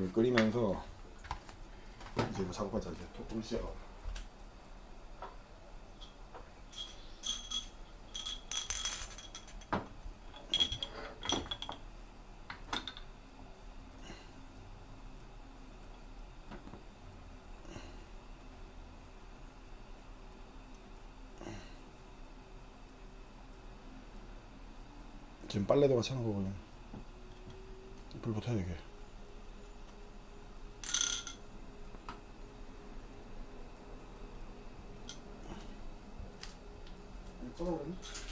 끓이면 끓이면서 이제 이거 작업하자 이제 조금 시작. 지금 빨래도 같이 하는 거거든. 불 붙어야 되게. old.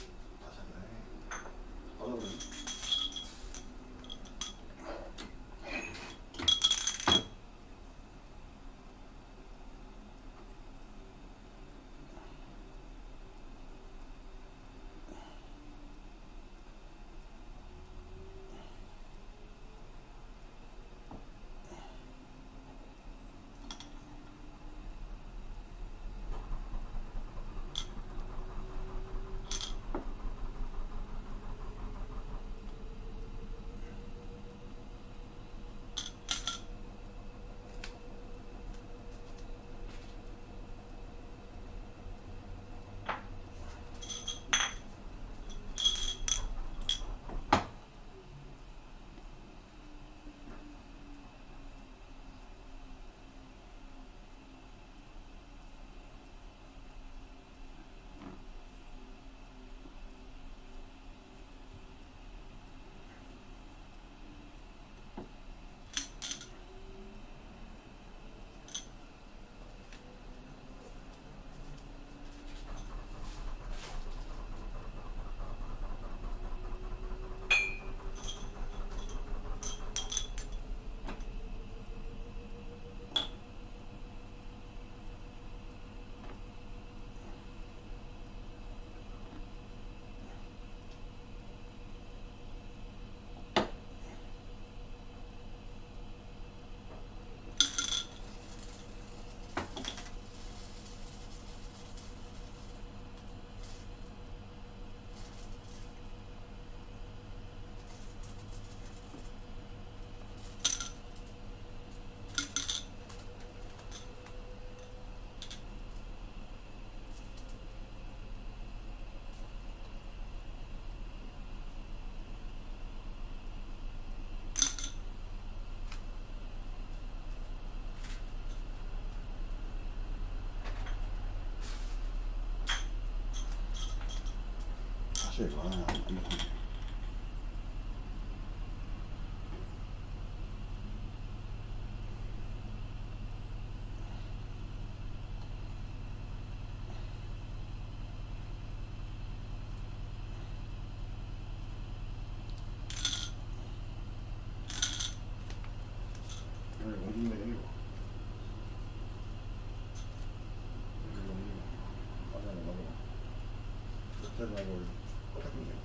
이거 prochaine.